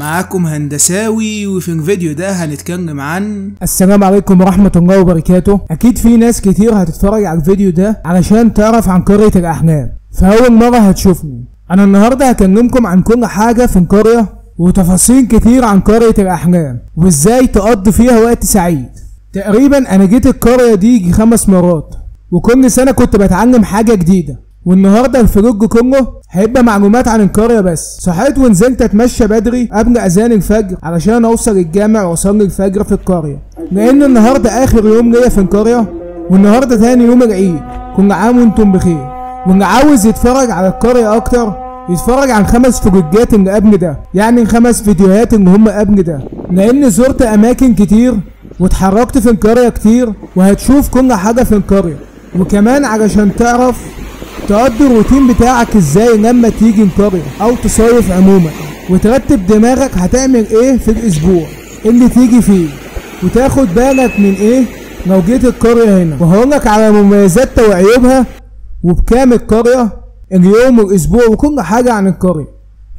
معاكم هندساوي وفي الفيديو ده هنتكلم عن السلام عليكم ورحمة الله وبركاته. أكيد في ناس كتير هتتفرج على الفيديو ده علشان تعرف عن قرية الأحلام فأول مرة هتشوفني. أنا النهاردة هكلمكم عن كل حاجة في القرية وتفاصيل كتير عن قرية الأحلام وإزاي تقضي فيها وقت سعيد. تقريبا أنا جيت القرية دي خمس مرات وكل سنة كنت بتعلم حاجة جديدة. والنهارده الفلوج كله هيبقى معلومات عن القرية بس. صحيت ونزلت أتمشى بدري قبل أذان الفجر علشان أوصل الجامع وأصلي الفجر في القرية. لأن النهارده آخر يوم ليا في القرية والنهارده تاني يوم العيد. كل عام وأنتم بخير. واللي عاوز يتفرج على القرية أكتر يتفرج عن خمس فلوجات اللي قبل ده. يعني الخمس فيديوهات اللي هم قبل ده. لأن زرت أماكن كتير واتحركت في القرية كتير وهتشوف كل حاجة في القرية. وكمان علشان تعرف تقضي الروتين بتاعك إزاي لما تيجي القرية أو تصيف عموما. وترتب دماغك هتعمل إيه في الأسبوع اللي تيجي فيه. وتاخد بالك من إيه؟ لو جيت القرية هنا. وهقولك على مميزاتها وعيوبها وبكام القرية اليوم والاسبوع وكل حاجة عن القرية.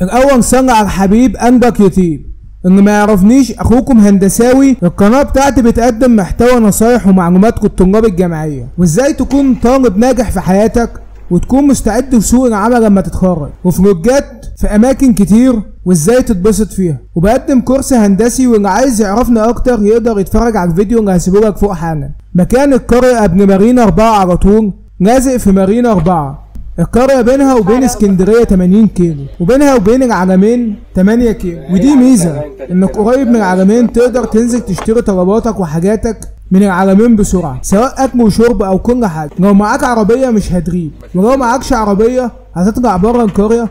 الأول على الحبيب قلبك يطيب. اللي ما يعرفنيش أخوكم هندساوي القناة بتاعتي بتقدم محتوى نصايح ومعلومات للطلاب الجامعيه وإزاي تكون طالب ناجح في حياتك؟ وتكون مستعد لسوق العمل لما تتخرج. وفلوجات في أماكن كتير وإزاي تتبسط فيها. وبقدم كورس هندسي واللي عايز يعرفني أكتر يقدر يتفرج على الفيديو اللي هسيبه لك فوق حالا. مكان القرية قبل مارينا 4 على طول لازق في مارينا 4 القرية بينها وبين اسكندرية 80 كيلو وبينها وبين العلمين 8 كيلو. ودي ميزة إنك قريب من العلمين تقدر تنزل تشتري طلباتك وحاجاتك من العلمين بسرعة سواء أكل وشرب أو كل حاجة. لو معاك عربية مش هتغيب ولو معاكش عربية هتطلع بره القرية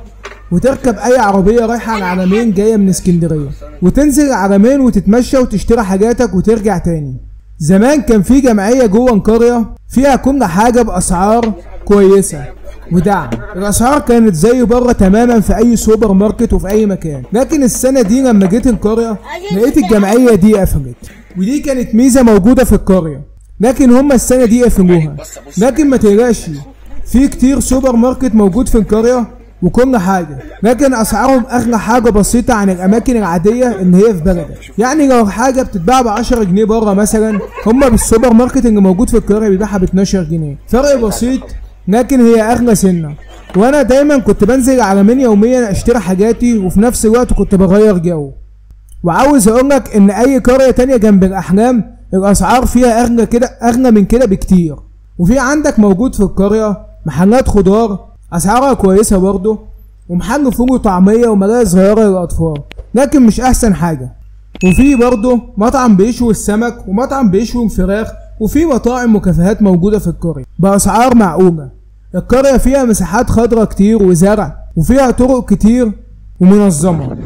وتركب أي عربية رايحة على العلمين جاية من اسكندرية. وتنزل العلمين وتتمشى وتشتري حاجاتك وترجع تاني. زمان كان في جمعية جوه القرية فيها كل حاجة بأسعار كويسة. ودعم الأسعار كانت زي بره تماما في أي سوبر ماركت وفي أي مكان. لكن السنة دي لما جيت القريه لقيت الجمعية دي قفلت. ودي كانت ميزة موجودة في القريه لكن هم السنة دي قفلوها. لكن ما تقلقش في كتير سوبر ماركت موجود في القريه وكل حاجة. لكن أسعارهم أغلى حاجة بسيطة عن الأماكن العادية اللي هي في بلدك. يعني لو حاجة بتتباع ب 10 جنيه بره مثلا هما بالسوبر ماركت اللي موجود في القرية بيبيعها ب 12 جنيه. فرق بسيط لكن هي اغلى سنة. وأنا دايما كنت بنزل العلمين يوميا أشتري حاجاتي وفي نفس الوقت كنت بغير جو. وعاوز أقولك إن أي قرية تانية جنب الأحلام الأسعار فيها اغلى كده اغلى من كده بكتير. وفي عندك موجود في القرية محلات خضار أسعارها كويسة برضه ومحل فول وطعمية وملاهي صغيرة للأطفال. لكن مش أحسن حاجة. وفي برضه مطعم بيشوي السمك ومطعم بيشوي الفراخ وفي مطاعم وكافيهات موجودة في القرية. بأسعار معقولة. القرية فيها مساحات خضراء كتير وزرع وفيها طرق كتير ومنظمة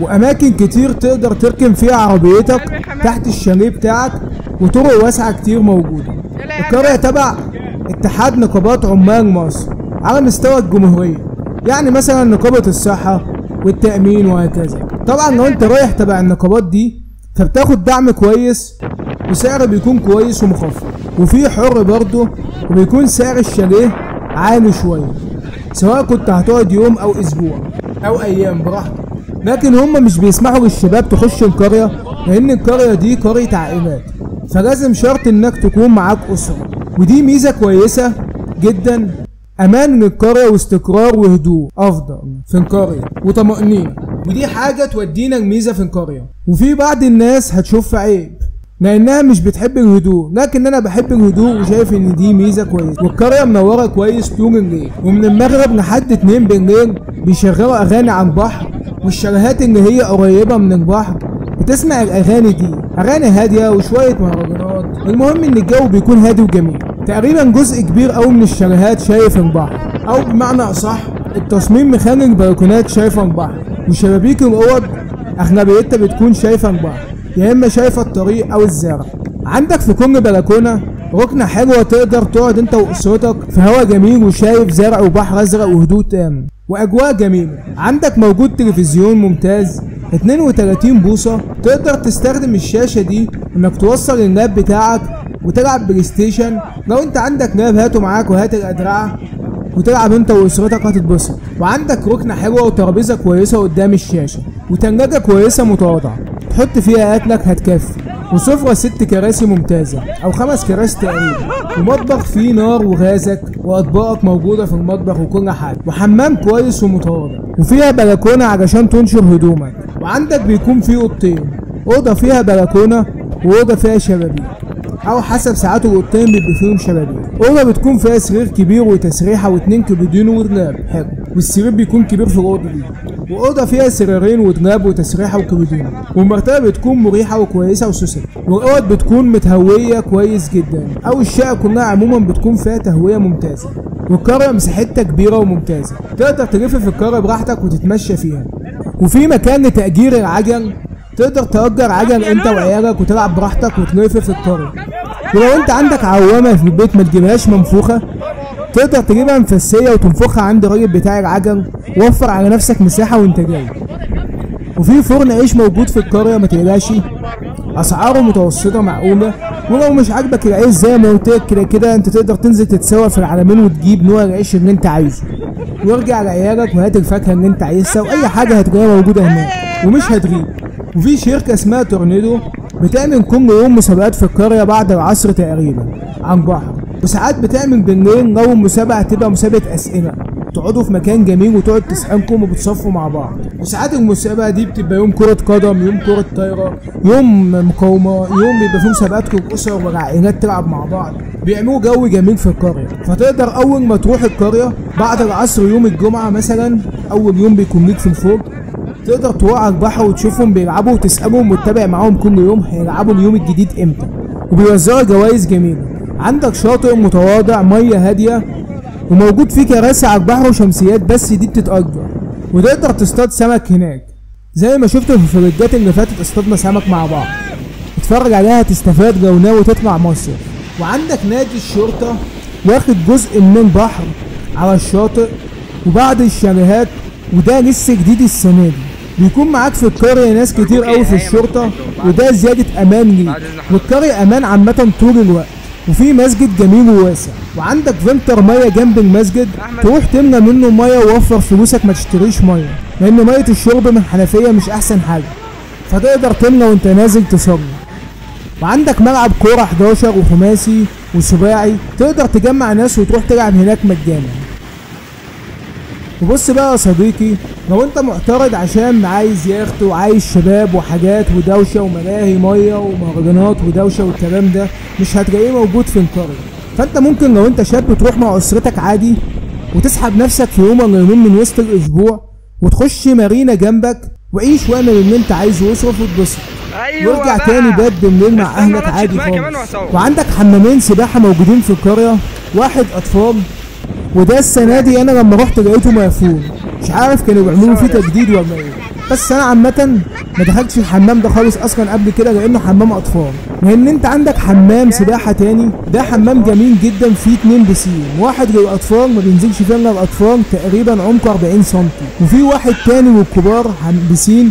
وأماكن كتير تقدر تركن فيها عربيتك تحت الشاليه بتاعك وطرق واسعة كتير موجودة. القرية تبع اتحاد نقابات عمال مصر على مستوى الجمهورية يعني مثلا نقابة الصحة والتأمين وهكذا. طبعا لو أنت رايح تبع النقابات دي فبتاخد دعم كويس وسعر بيكون كويس ومخفض وفي حر برضه وبيكون سعر الشاليه عالي شوية سواء كنت هتقعد يوم أو أسبوع أو أيام براحتك. لكن هم مش بيسمحوا للشباب تخش القرية لأن القرية دي قرية عائلات فلازم شرط إنك تكون معاك أسرة. ودي ميزة كويسة جدا. أمان للقرية واستقرار وهدوء أفضل في القرية وطمأنينة. ودي حاجة تودينا الميزة في القرية. وفي بعض الناس هتشوف عيب. لانها مش بتحب الهدوء لكن أنا بحب الهدوء وشايف إن دي ميزة كويسة. والقريه منورة كويس طول الليل ومن المغرب لحد 2 بالليل بيشغلوا أغاني عن البحر والشاليهات اللي هي قريبة من البحر بتسمع الأغاني دي. أغاني هادية وشوية مهرجانات. المهم إن الجو بيكون هادي وجميل. تقريبا جزء كبير قوي من الشاليهات شايف البحر أو بمعنى أصح التصميم مخلي البلكونات شايفة البحر وشبابيك الأوض أغلبيتها بتكون شايفة البحر يا إما شايفة الطريق أو الزرع. عندك في كل بلكونة ركنة حلوة تقدر تقعد أنت وأسرتك في هوا جميل وشايف زرع وبحر أزرق وهدوء تام. وأجواء جميلة. عندك موجود تلفزيون ممتاز. 32 بوصة. تقدر تستخدم الشاشة دي إنك توصل ال lap بتاعك وتلعب بلاي ستيشن لو أنت عندك lap هاته معاك وهات الدراع وتلعب أنت وأسرتك هتتبسط. وعندك ركنة حلوة وترابيزة كويسة قدام الشاشة. وتلاجة كويسة متواضعة. تحط فيها أكلك هتكفي. وسفرة ست كراسي ممتازة أو خمس كراسي تقريبا. ومطبخ فيه نار وغازك وأطباقك موجودة في المطبخ وكل حاجة. وحمام كويس ومتواضع. وفيها بلكونة علشان تنشر هدومك. وعندك بيكون فيه أوضتين. أوضة فيها بلكونة وأوضة فيها شبابيك. أو حسب ساعات الأوضتين بيبقى فيهم شبابيك. أوضة بتكون فيها سرير كبير وتسريحة واتنين كومودينو ودولاب حلو. والسرير بيكون كبير في الأوضة دي. وأوضة فيها سريرين ودولاب وتسريحة وكومودينو والمرتبه بتكون مريحة وكويسة وسوسة. والأوض بتكون متهوية كويس جدا. أو الشقة كلها عموما بتكون فيها تهوية ممتازة. والقرية مساحتها كبيرة وممتازة. تقدر تلف في القرية براحتك وتتمشى فيها. وفي مكان لتأجير العجل. تقدر تأجر عجل أنت وعيالك وتلعب براحتك وتلف في القرية. ولو أنت عندك عوامة في البيت ما تجيبهاش منفوخة. تقدر تجيبها مفسية وتنفخها عند الراجل بتاع العجل وفر على نفسك مساحة وانت جاي وفي فرن عيش موجود في القرية ما تقلقش. أسعاره متوسطة معقولة. ولو مش عاجبك العيش زي ما قلت كده كده أنت تقدر تنزل تتسوى في العالمين وتجيب نوع العيش اللي أنت عايزه. وارجع لعيالك وهات الفاكهة اللي أنت عايزها وأي حاجة هتلاقيها موجودة هناك ومش هتغيب. وفي شركة اسمها تورنيدو بتعمل كل يوم مسابقات في القرية بعد العصر تقريبا عن بحر وساعات بتعمل بالليل لو المسابقة هتبقى مسابقة أسئلة. تقعدوا في مكان جميل وتقعد تسألكم وبتصفوا مع بعض. وساعات المسابقة دي بتبقى يوم كرة قدم يوم كرة طايرة يوم مقاومة يوم بيبقى فيه مسابقات كل أسر والعائلات تلعب مع بعض. بيعملوا جو جميل في القرية. فتقدر أول ما تروح القرية بعد العصر يوم الجمعة مثلا أول يوم بيكون ليك في الفوق تقدر تروح على البحر وتشوفهم بيلعبوا وتسألهم وتتابع معاهم كل يوم هيلعبوا اليوم الجديد إمتى. وبيوزعوا جوائز جميلة. عندك شاطئ متواضع مية هادية وموجود فيه كراسي على البحر وشمسيات بس دي بتتأجر. وتقدر تصطاد سمك هناك. زي ما شفت في الفرجات اللي فاتت اصطادنا سمك مع بعض. اتفرج عليها هتستفاد لو ناوي تطلع مصيف. وعندك نادي الشرطة واخد جزء من البحر على الشاطئ وبعض الشاليهات وده لسه جديد السنة دي. بيكون معاك في القرية ناس كتير قوي في الشرطة وده زيادة أمان ليك. والقرية أمان عامة طول الوقت. وفي مسجد جميل وواسع. وعندك فلتر مية جنب المسجد تروح تملى منه مية ووفر فلوسك ما تشتريش مية لأن مية الشرب من الحنفية مش أحسن حاجة. فتقدر تملى وأنت نازل تصلي. وعندك ملعب كورة 11 وخماسي وسباعي تقدر تجمع ناس وتروح تلعب هناك مجانا. وبص بقى يا صديقي لو انت معترض عشان عايز يخت وعايز شباب وحاجات ودوشة وملاهي مية ومهرجانات ودوشة والكلام ده مش هتلاقيه موجود في القرية فانت ممكن لو انت شاب تروح مع أسرتك عادي وتسحب نفسك في يوم ولا يومين من وسط الأسبوع وتخش مارينا جنبك وعيش واعمل اللي انت عايزه واصرف واتبسط أيوه وارجع. تاني بات بالليل مع أهلك عادي خالص. وعندك حمامين سباحة موجودين في القرية واحد أطفال وده السنة دي أنا لما رحت لقيته مقفول. مش عارف كانوا بيعملوا فيه تجديد ولا إيه. بس أنا عامة ما دخلتش الحمام ده خالص أصلا قبل كده لأنه حمام أطفال. لأن أنت عندك حمام سباحة تاني ده حمام جميل جدا فيه اتنين بسين. واحد للاطفال ما بينزلش فيه إلا الأطفال تقريبا عمقه 40 سم وفي واحد تاني للكبار بسين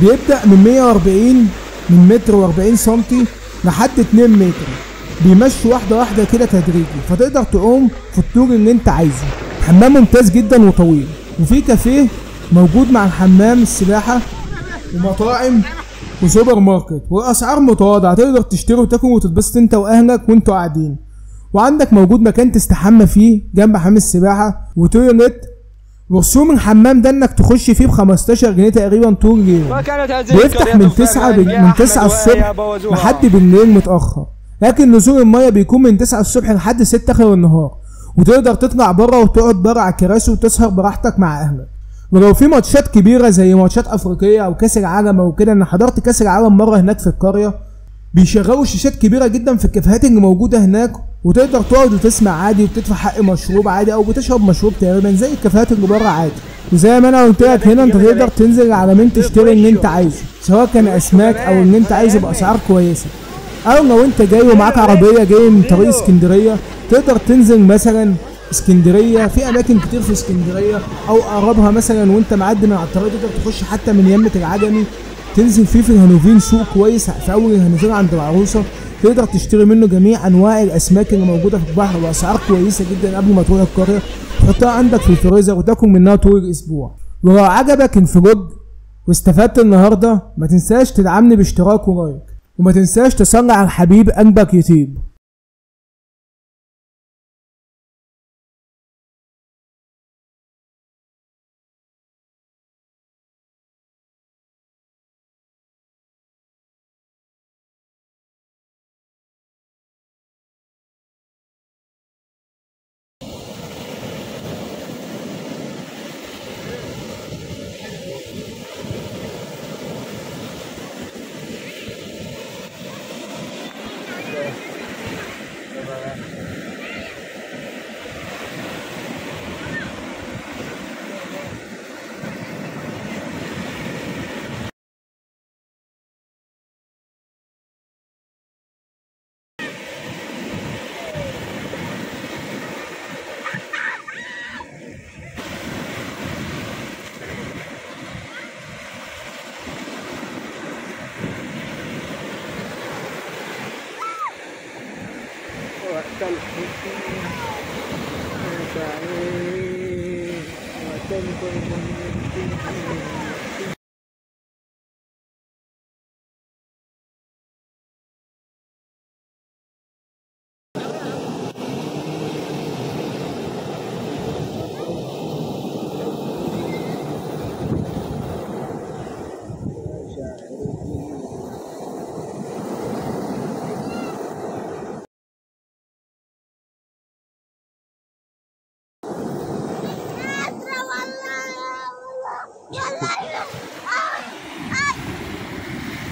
بيبدأ من 140 من متر و40 سنتي لحد 2 متر. بيمشي واحدة واحدة كده تدريجي فتقدر تعوم في الطول اللي انت عايزه حمام ممتاز جدا وطويل وفي كافيه موجود مع الحمام السباحة ومطاعم وسوبر ماركت والاسعار متواضعة تقدر تشتري وتاكل وتتبسط انت وأهلك وانتوا قاعدين. وعندك موجود مكان تستحمى فيه جنب حمام السباحة و toilet ورسوم الحمام ده انك تخش فيه ب 15 جنيه تقريبا طول اليوم. بيفتح من الصغيرة 9 يا من أحمد 9 ويا الصبح. لحد بالليل متأخر. لكن نزول المية بيكون من 9 الصبح لحد 6 آخر النهار. وتقدر تطلع بره وتقعد بره على الكراسي وتسهر براحتك مع أهلك. ولو في ماتشات كبيرة زي ماتشات أفريقية أو كأس العالم أو كده أنا حضرت كأس العالم مرة هناك في القرية. بيشغلوا شاشات كبيرة جدا في الكافيهات اللي موجودة هناك وتقدر تقعد وتسمع عادي وبتدفع حق مشروب عادي أو بتشرب مشروب تقريبا زي الكافيهات اللي بره عادي. وزي ما أنا قلت لك هنا أنت تقدر تنزل العالمين تشتري اللي أنت عايزه سواء كان أسماك أو اللي أنت عايزه بأسعار كويسة. أو لو انت جاي ومعاك عربية جاي من طريق اسكندرية تقدر تنزل مثلا اسكندرية في أماكن كتير في اسكندرية أو أقربها مثلا وأنت معدي من على الطريق تقدر تخش حتى من يمة العجمي تنزل فيه في الهانوفين سوق كويس في أول الهانوفين عند العروسة تقدر تشتري منه جميع أنواع الأسماك اللي موجودة في البحر باسعار كويسة جدا قبل ما تروح القرية. تحطها عندك في الفريزر وتاكل منها طول الأسبوع. ولو عجبك الفلوج واستفدت النهارده ما تنساش تدعمني باشتراك ولايك. وما تنساش تصلي على الحبيب قلبك يطيب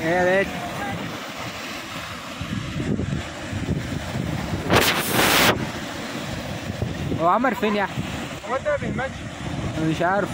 إيه يا بيت هو عمر فين يا أحمد؟ هو ده بالمشي مش عارف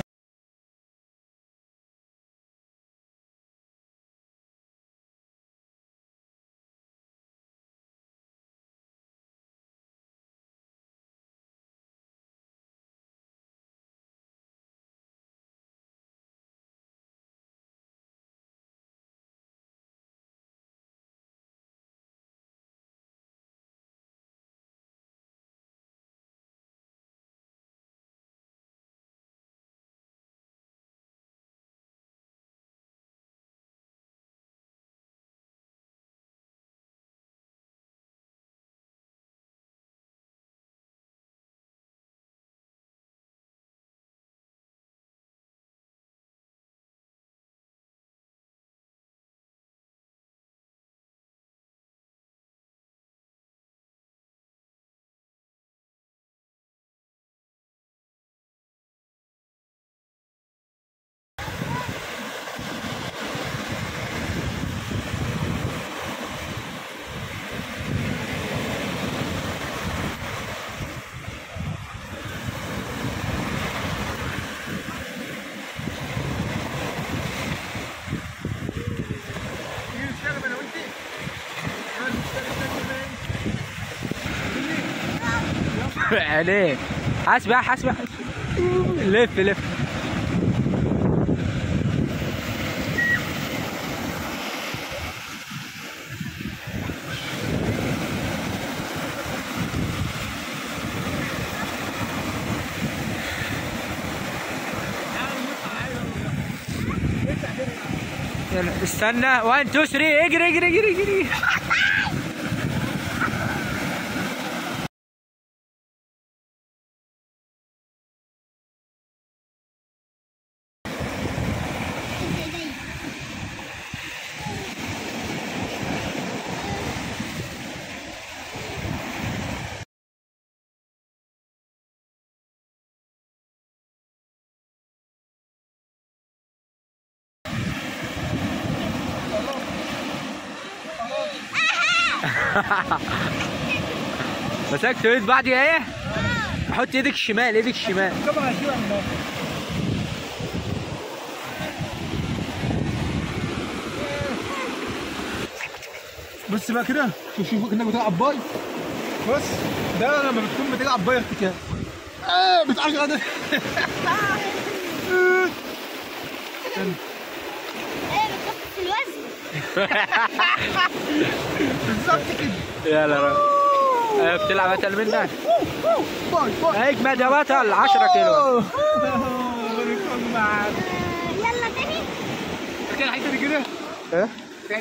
حاسب يا حاسب. لف لف. استنى. 1 2 3 اجري اجري اجري اجري. مسكت ايد بعد إيه؟ حط إيدك الشمال إيدك الشمال بص بقى كده شوف شوف كأنك بتلعب باي. بص ده لما بتكون بتلعب باي ارتكاز آه بتعرف ده إيه بتخفف الوزن بالظبط كده. يلا روح. إيه بتلعب أتقل منك؟ اجمد يا بطل 10 كيلو. يلا تاني. كده الحته دي كده إيه كده.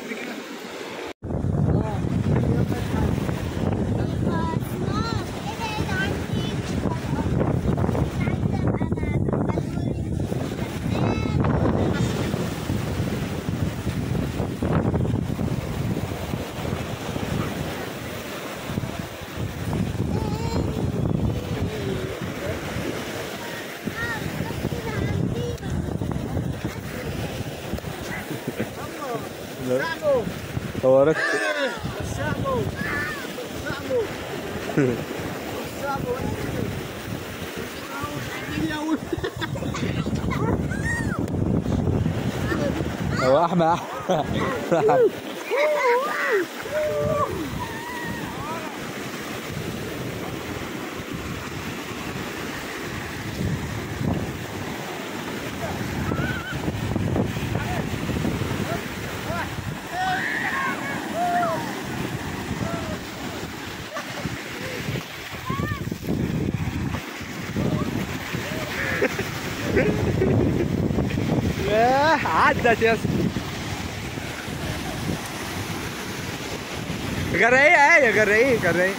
صورت هو أحمد أحمد. atdatės. Gerai, Eja, gerai, gerai.